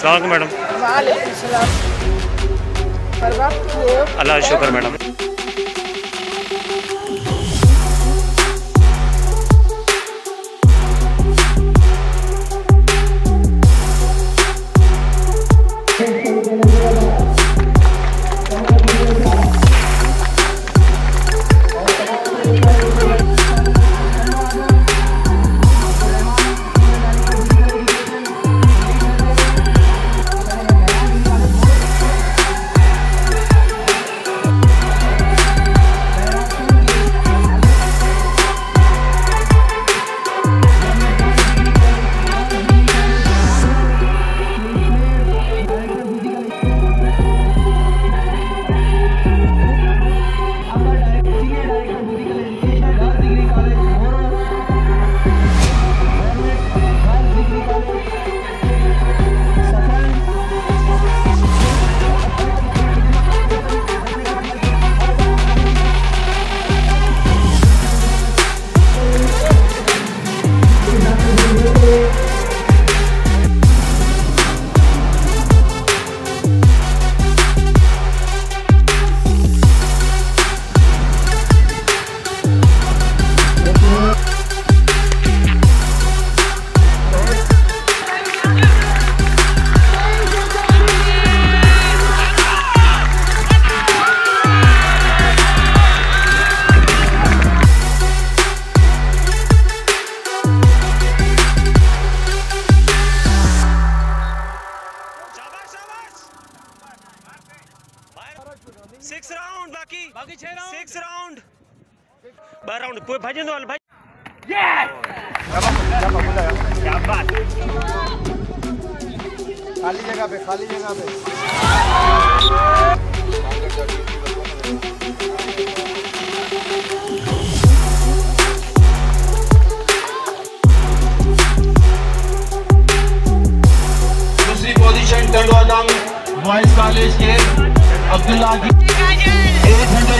सलाम मैडम। अल्लाह शुक्र madam. Six round बाकी। बाकी छह राउंड सिक्स राउंड बारह राउंड कोई भाई दो भाई। खाली जगह पे खाली जगह पे दूसरी पोजीशन टंडवा बॉयज़ कॉलेज के। अब्दुल्ला एक हंड्रेड